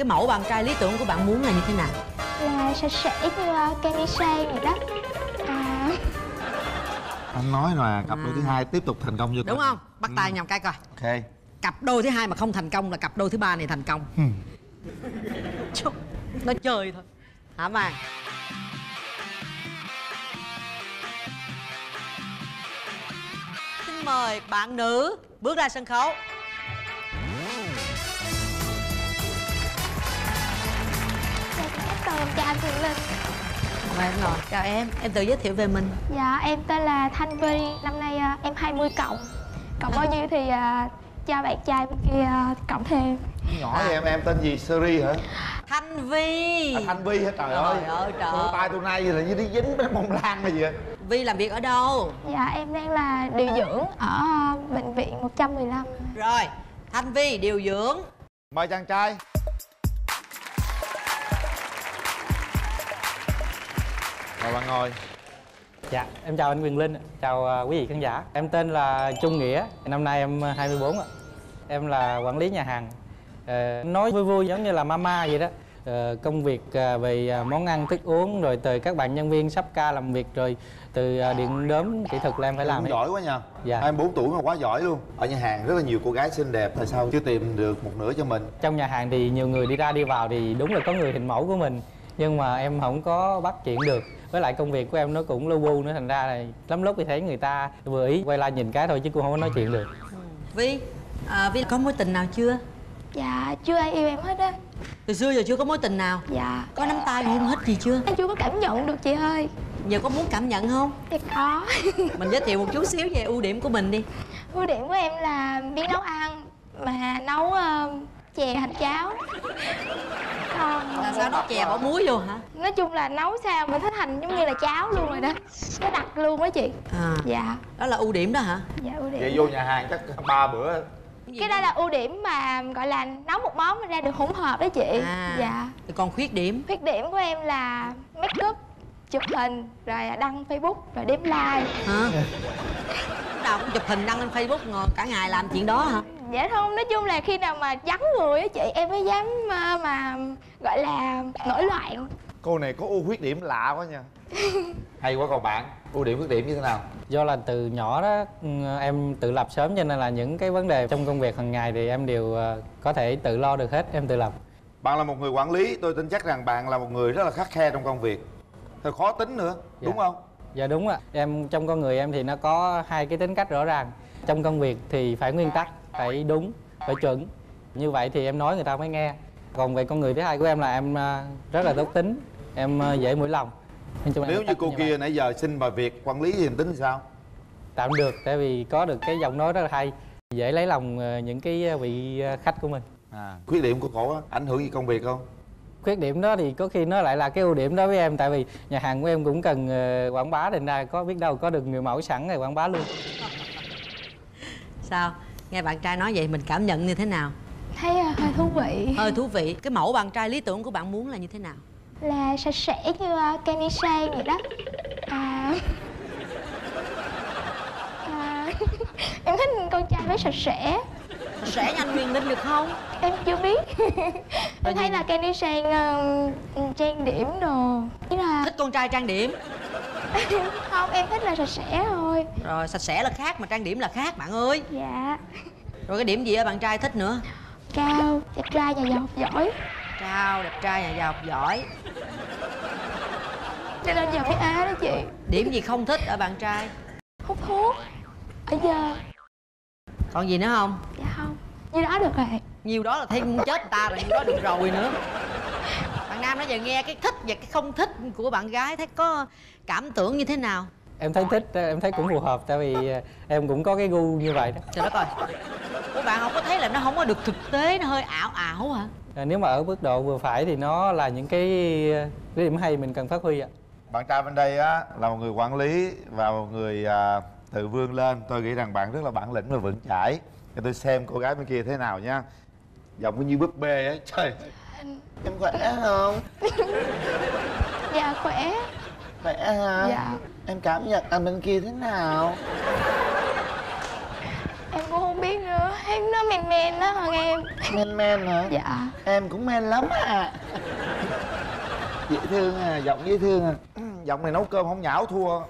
cái mẫu bạn trai lý tưởng của bạn muốn là như thế nào? Là sạch sẽ như uh, Kenny Sang vậy đó. À, anh nói là cặp đôi thứ hai tiếp tục thành công cho đúng không? Bắt tay nhầm cái coi. Ok. Cặp đôi thứ hai mà không thành công là cặp đôi thứ ba này thành công. Chúc, nó chơi thôi. Hả bạn xin mời bạn nữ bước ra sân khấu tên chào anh Quyền Linh. Mời em ngồi. Chào em. Em tự giới thiệu về mình. Dạ em tên là Thanh Vi Năm nay à, em 20 cộng. Cộng bao nhiêu thì à, cho bạn trai bên kia à, cộng thêm. Nhỏ vậy em em tên gì? Seri hả? Thanh vi à, thanh vi hả? Trời Trời ơi. ơi, trời ơi. tay tôi nay là như đi dính cái bông lan hay gì vậy? Vi làm việc ở đâu? Dạ em đang là điều dưỡng ở à, bệnh viện 115 rồi thanh vi điều dưỡng. Mời chàng trai mời bạn ngồi Dạ, em chào anh Quyền Linh, chào à, quý vị khán giả. Em tên là Trung Nghĩa, năm nay em 24 ạ. Em là quản lý nhà hàng. Ờ, nói vui vui giống như là mama vậy đó. Ờ, công việc à, về à, món ăn, thức uống, rồi từ các bạn nhân viên sắp ca làm việc, rồi từ à, điện đốm kỹ thuật là em phải làm hết. giỏi quá nha Dạ. 24 tuổi mà quá giỏi luôn ở nhà hàng rất là nhiều cô gái xinh đẹp tại sao chưa tìm được một nửa cho mình Trong nhà hàng thì nhiều người đi ra đi vào thì đúng là có người hình mẫu của mình. Nhưng mà em không có bắt chuyện được với lại công việc của em nó cũng lu bu nữa thành ra là lắm lúc thì thấy người ta vừa ý quay lại nhìn cái thôi chứ cũng không có nói chuyện được. Vi à, vi có mối tình nào chưa? Dạ chưa ai yêu em hết á. Từ xưa giờ chưa có mối tình nào? Dạ. Có nắm tay hôn hết gì chưa? Em chưa có cảm nhận được chị ơi. Giờ có muốn cảm nhận không? Dạ có. Mình giới thiệu một chút xíu về ưu điểm của mình đi. Ưu điểm của em là biết nấu ăn Mà nấu ờ, chè hành cháo Còn là sao nó chè bỏ muối vô hả? Nói chung là nấu sao mình thấy thành giống như là cháo luôn rồi đó. Nó đặc luôn đó chị. À. Dạ. Đó là ưu điểm đó hả? Dạ ưu vậy điểm vô nhà hàng chắc ba bữa. Cái đó là ưu điểm mà gọi là nấu một món mà ra được hỗn hợp đó chị. À. Dạ. Thì còn khuyết điểm? Khuyết điểm của em là make up chụp hình rồi đăng facebook rồi đếm like. Hả? Lúc nào cũng chụp hình đăng lên facebook ngồi cả ngày làm chuyện đó hả dạ không nói chung là khi nào mà vắng người á chị em mới dám ờ, mà gọi là nổi loạn. Cô này có ưu khuyết điểm lạ quá nha. Hay quá còn bạn ưu điểm khuyết điểm như thế nào? Do là từ nhỏ đó ừ, em tự lập sớm cho nên là những cái vấn đề trong công việc hàng ngày thì em đều ờ, có thể tự lo được hết em tự lập. Bạn là một người quản lý tôi tin chắc rằng bạn là một người rất là khắc khe trong công việc. Thật khó tính nữa Dạ. đúng không? Dạ đúng ạ. Em trong con người em thì nó có hai cái tính cách rõ ràng trong công việc thì phải nguyên tắc phải đúng phải chuẩn. Như vậy thì em nói người ta mới nghe. Còn về con người thứ hai của em là em ờ, rất là tốt tính em ờ, dễ mũi lòng. Nếu như cô vậy. kia nãy giờ xin vào việc quản lý thì tính sao? Tạm được tại vì có được cái giọng nói rất là hay dễ lấy lòng ờ, những cái vị khách của mình. À khuyết điểm của cổ á, ảnh hưởng gì công việc không? Khuyết điểm đó thì có khi nó lại là cái ưu điểm đối với em tại vì nhà hàng của em cũng cần quảng bá thành ra có biết đâu có được người mẫu sẵn rồi quảng bá luôn sao? Nghe bạn trai nói vậy mình cảm nhận như thế nào? Thấy ờ, hơi thú vị. Hơi thú vị. Cái mẫu bạn trai lý tưởng của bạn muốn là như thế nào? Là sạch sẽ như uh, Kenny vậy đó. À, à, em thích con trai phải sạch sẽ. Sẽ nhanh Nguyên Linh được không? Em chưa biết. Em thấy là Kenny Sang ờ, trang điểm đồ. Ý là thích con trai trang điểm? Không em thích là sạch sẽ thôi. Rồi sạch sẽ là khác mà trang điểm là khác bạn ơi. Dạ. Rồi cái điểm gì ở bạn trai thích nữa? Cao đẹp trai nhà giàu giỏi. Cao đẹp trai nhà giàu giỏi. Cho nên giờ phải á đó chị. Điểm gì không thích ở bạn trai? Hút thuốc. Ở giờ. Còn gì nữa không? Dạ không. Như đó được rồi. Nhiều đó là thấy muốn chết người ta rồi nhiều đó được rồi nữa. Bạn nam nói giờ nghe cái thích và cái không thích của bạn gái thấy có cảm tưởng như thế nào em thấy thích em thấy cũng phù hợp tại vì ờ, em cũng có cái gu như vậy đó. Trời đất ơi. Của bạn không có thấy là nó không có được thực tế nó hơi ảo ảo hả? Ờ, nếu mà ở mức độ vừa phải thì nó là những cái ờ, cái điểm hay mình cần phát huy ạ. Bạn trai bên đây á là một người quản lý và một người à, tự vươn lên. Tôi nghĩ rằng bạn rất là bản lĩnh và vững chãi. Để tôi xem cô gái bên kia thế nào nha. Giọng cứ như búp bê á trời. Em khỏe không? Dạ khỏe. Khỏe hả? Dạ em cảm nhận anh bên kia thế nào? Em cũng không biết nữa. Em nói nó men men đó hơn em. Men men hả? Dạ. Em cũng men lắm à dễ thương à giọng dễ thương à. Giọng này nấu cơm không nhão thua.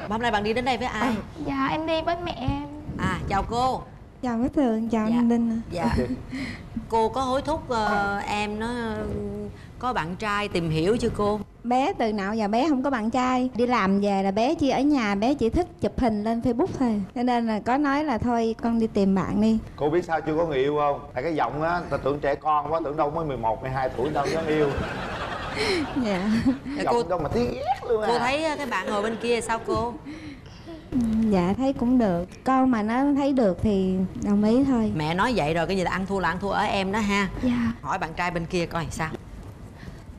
Mà hôm nay bạn đi đến đây với ai? Dạ em đi với mẹ em. À chào cô. Chào Quốc Thường, chào Dạ. anh Linh ạ. dạ. Cô có hối thúc ờ, em nó ờ, có bạn trai tìm hiểu chưa cô Bé từ nào giờ bé không có bạn trai. Đi làm về là bé chỉ ở nhà, bé chỉ thích chụp hình lên Facebook thôi. Cho nên là có nói là thôi con đi tìm bạn đi. Cô biết sao chưa? Có người yêu không? Tại cái giọng á ta tưởng trẻ con quá tưởng đâu mới 11, 12 tuổi đâu dám yêu. Dạ. Dạ, giọng cô- đâu mà tiếng ghét luôn à. cô thấy cái bạn ngồi bên kia sao cô? Dạ thấy cũng được. Con mà nó thấy được thì đồng ý thôi. Mẹ nói vậy rồi cái gì là ăn thua là ăn thua ở em đó ha. Dạ. Hỏi bạn trai bên kia coi sao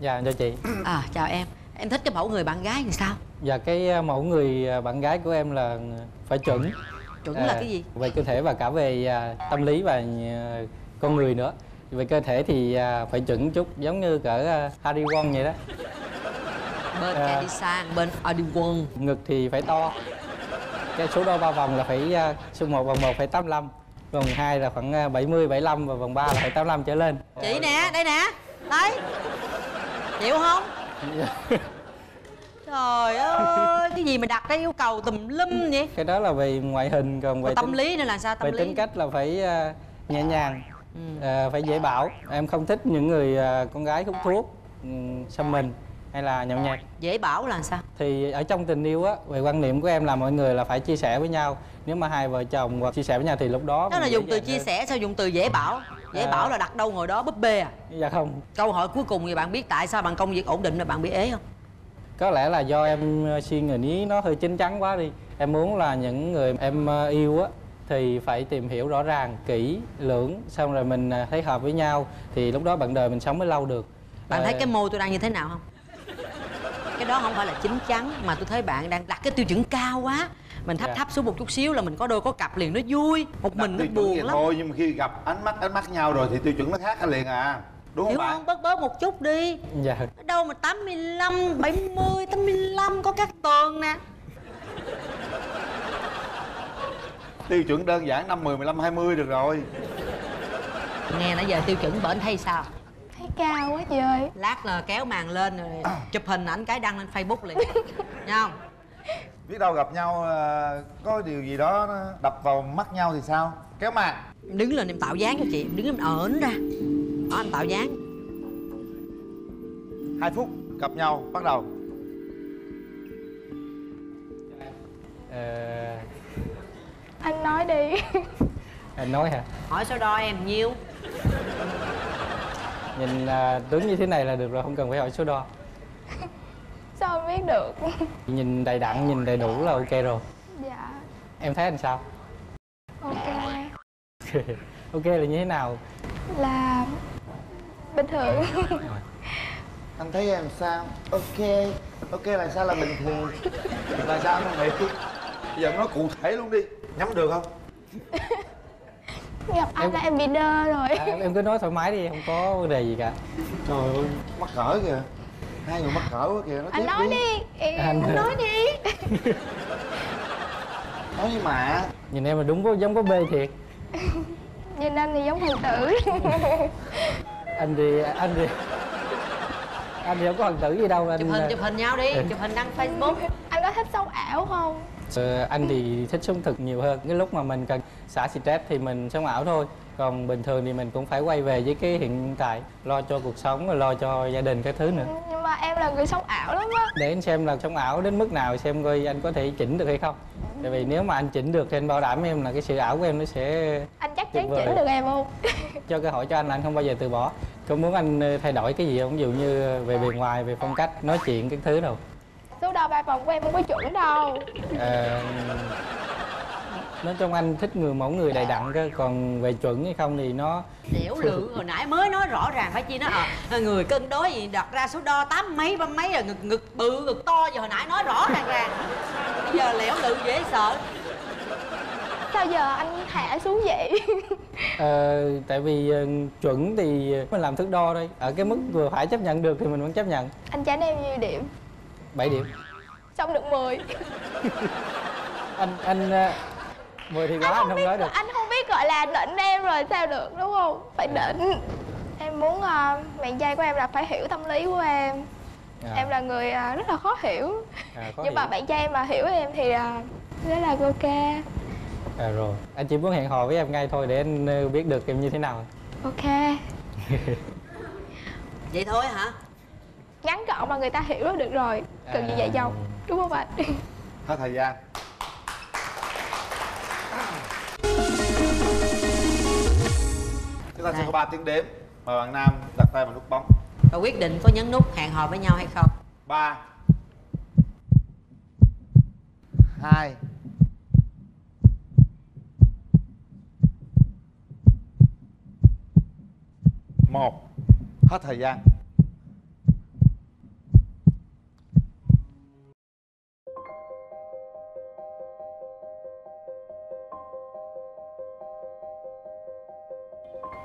dạ cho chị. À chào em. Em thích cái mẫu người bạn gái thì sao? Và cái ờ, mẫu người ờ, bạn gái của em là phải chuẩn. Chuẩn là Ờ, cái gì? về cơ thể và cả về à, tâm lý và ờ, con người nữa. Về cơ thể thì à, phải chuẩn chút giống như cỡ à, Harry Won vậy đó. Bên À. Candy Sang bên Adi Won. Ngực thì phải to. Cái số đo ba vòng là phải à, số 1 vòng 1 phải 85 vòng 2 là khoảng à, 70 75 và vòng 3 là phải 85 trở lên. Chị nè đây nè. Thấy chịu không? Trời ơi cái gì mà đặt cái yêu cầu tùm lum vậy? Cái đó là về ngoại hình còn về tâm tính, lý nữa là sao tâm về lý? tính cách là phải à, nhẹ nhàng Ừ. à, phải dễ bảo. Em không thích những người à, con gái hút thuốc um, xăm mình hay là nhậu nhẹt? dễ bảo là sao? Thì ở trong tình yêu á về quan niệm của em là mọi người là phải chia sẻ với nhau. Nếu mà hai vợ chồng hoặc chia sẻ với nhau thì lúc đó đó là dùng từ chia hơn. sẻ sao dùng từ dễ bảo? Dễ À. bảo là đặt đâu ngồi đó búp bê à? Dạ không. Câu hỏi cuối cùng thì bạn biết tại sao bằng công việc ổn định là bạn bị ế không? Có lẽ là do em ờ, suy nghĩ nó hơi chín chắn quá đi. Em muốn là những người em ờ, yêu á thì phải tìm hiểu rõ ràng kỹ lưỡng xong rồi mình ờ, thấy hợp với nhau. Thì lúc đó bạn đời mình sống mới lâu được. Bạn thấy cái môi tôi đang như thế nào không đó không phải là chín chắn mà tôi thấy bạn đang đặt cái tiêu chuẩn cao quá. Mình thấp Dạ. thấp xuống một chút xíu là mình có đôi có cặp liền nó vui. Một mình nó buồn lắm. thôi nhưng mà khi gặp ánh mắt ánh mắt nhau rồi thì tiêu chuẩn nó khác liền à. Đúng không hiểu bạn? không? Bớt bớt một chút đi. Dạ. Ở đâu mà 85, 70, 85 có các tường nè. Tiêu chuẩn đơn giản năm 10, 15, 20 được rồi. Nghe nãy giờ tiêu chuẩn bển thấy sao cao quá chị ơi. Lát là kéo màn lên rồi chụp hình ảnh cái đăng lên facebook liền. Nha không? Biết đâu gặp nhau ờ, có điều gì đó đập vào mắt nhau thì sao? Kéo màn. Đứng lên em tạo dáng cho chị đứng em ởn ra. Đó em tạo dáng. Hai phút gặp nhau bắt đầu. Ờ, anh nói đi. Anh nói hả? Hỏi số đo em nhiêu nhìn à, tướng như thế này là được rồi không cần phải hỏi số đo. Sao em biết được? Nhìn đầy đặn nhìn đầy đủ là ok rồi. Dạ. Em thấy anh sao? Ok. Ok là như thế nào? Là bình thường. Anh thấy em sao? Ok. Ok là sao là bình thường? Là sao anh không hiểu bây giờ nói cụ thể luôn đi. Nhắm được không gặp anh Em- là em bị đơ rồi. À, em, em cứ nói thoải mái đi không có vấn đề gì cả. Trời ơi mắc cỡ kìa. Hai người mắc cỡ quá kìa nói anh tiếp nói đi. đi Ê, Anh- anh nói. đi. Nói đi mà. Nhìn em là đúng có giống có bê thiệt. Nhìn anh thì giống hoàng tử. Anh thì anh thì anh thì không có hoàng tử gì đâu anh chụp hình chụp hình nhau đi Ừ. chụp hình đăng facebook. Anh có thích sống ảo không Ờ, anh thì thích sống thực nhiều hơn. Cái lúc mà mình cần xả stress thì mình sống ảo thôi. Còn bình thường thì mình cũng phải quay về với cái hiện tại lo cho cuộc sống rồi lo cho gia đình cái thứ nữa. Nhưng mà em là người sống ảo lắm á. Để anh xem là sống ảo đến mức nào xem coi anh có thể chỉnh được hay không. Tại vì nếu mà anh chỉnh được thì anh bảo đảm em là cái sự ảo của em nó sẽ anh chắc chắn chỉnh được em không? Cho cơ hội cho anh là anh không bao giờ từ bỏ. Có muốn anh ờ, thay đổi cái gì không? Ví dụ như về bề ngoài về phong cách nói chuyện cái thứ đâu số đo ba vòng của em không có chuẩn đâu. Ờ, nói chung anh thích người mẫu người đầy đặn cơ còn về chuẩn hay không thì nó liễu lự hồi nãy mới nói rõ ràng phải chi nó ờ người cân đối gì đặt ra số đo tám mấy ba mấy rồi ngực ngực bự ngực to giờ hồi nãy nói rõ ràng ràng. Bây giờ liễu lự dễ sợ. Sao giờ anh hạ xuống vậy? Ờ, tại vì ờ, chuẩn thì mình làm thước đo đây ở cái mức vừa phải chấp nhận được thì mình vẫn chấp nhận. Anh trả em nhiêu điểm 7 điểm. Xong được 10 anh anh ờ, mười thì quá anh không nói được. anh không biết gọi là định em rồi sao được đúng không? Phải định. Em muốn uh, bạn trai của em là phải hiểu tâm lý của em. À, em là người uh, rất là khó hiểu. À, có nhưng mà hiểu. bạn trai em mà hiểu em thì uh, rất là ok. À, rồi. Anh chỉ muốn hẹn hò với em ngay thôi để anh ờ, biết được em như thế nào. Ok. Vậy thôi hả ngắn gọn mà người ta hiểu là được rồi. Cần gì vậy chồng đúng không anh hết thời gian. Chúng ta sẽ có 3 tiếng đếm mời bạn nam đặt tay vào nút bấm. Và quyết định có nhấn nút hẹn hò với nhau hay không. Ba. Hai. Một. Hết thời gian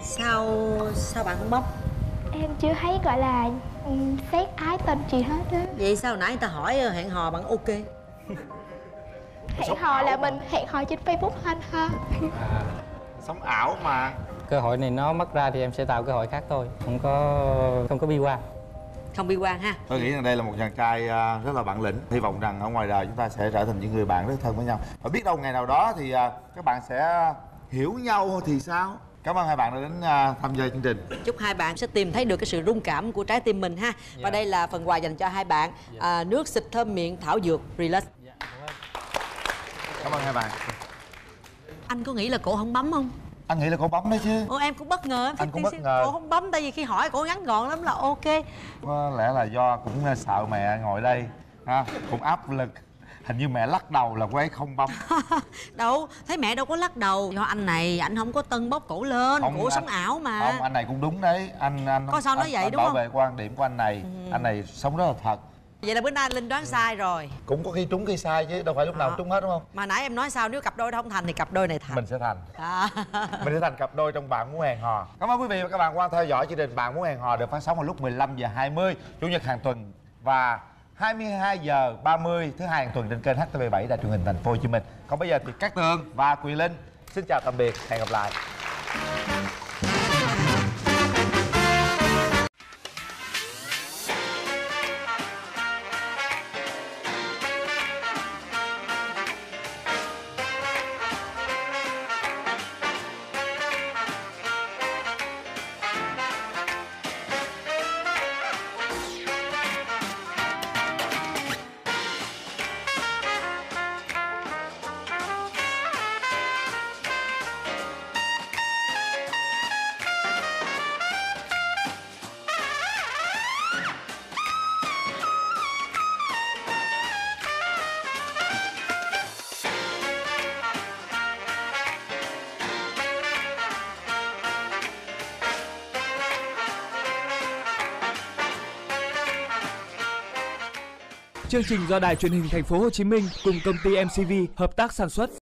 sao sao bạn không bấm em chưa thấy gọi là xét ái tình gì hết á. Vậy sao hồi nãy người ta hỏi ờ, hẹn hò bạn ok? Hẹn hò là mình hẹn hò trên facebook anh ha. À, sống ảo mà. Cơ hội này nó mất ra thì em sẽ tạo cơ hội khác thôi. Không có không có bi quan. Không bi quan ha. Tôi nghĩ rằng đây là một chàng trai à, rất là bản lĩnh. Hy vọng rằng ở ngoài đời chúng ta sẽ trở thành những người bạn rất thân với nhau. Và biết đâu ngày nào đó thì à, các bạn sẽ hiểu nhau thì sao cảm ơn hai bạn đã đến à, tham gia chương trình. Chúc hai bạn sẽ tìm thấy được cái sự rung cảm của trái tim mình ha. Và Dạ. đây là phần quà dành cho hai bạn à, nước xịt thơm miệng thảo dược relax. Cảm ơn. Hai bạn. Anh có nghĩ là cổ không bấm không? Anh nghĩ là cô bấm đấy chứ. Ồ em cũng bất ngờ em Anh cũng bất ngờ. cổ không bấm tại vì khi hỏi cổ ngắn gọn lắm là ok. Có lẽ là do cũng à, sợ mẹ ngồi đây ha cũng áp lực hình như mẹ lắc đầu là cô ấy không bấm đâu thấy mẹ đâu có lắc đầu. Do anh này anh không có tân bóc cổ lên Không, cổ anh- sống ảo mà. không anh này cũng đúng đấy. Anh anh Có sao nói vậy anh đúng bảo không? Ừ. vệ quan điểm của anh này. Anh này sống rất là thật. Vậy là bữa nay linh đoán sai rồi. Cũng có khi trúng khi sai chứ đâu phải lúc nào Đó. trúng hết đúng không? Mà nãy em nói sao nếu cặp đôi đó không thành thì cặp đôi này thành. Mình sẽ thành. À. mình sẽ thành cặp đôi trong bạn muốn hẹn hò. Cảm ơn quý vị và các bạn quan theo dõi chương trình bạn muốn hẹn hò được phát sóng vào lúc 15 giờ 20 chủ nhật hàng tuần và 22 giờ 30 thứ hai hàng tuần trên kênh HTV7 đài truyền hình thành phố Hồ Chí Minh. Còn bây giờ thì Cát Tường và Quỳ Linh, xin chào tạm biệt, hẹn gặp lại. Chương trình do Đài truyền hình thành phố Hồ Chí Minh cùng công ty MCV hợp tác sản xuất.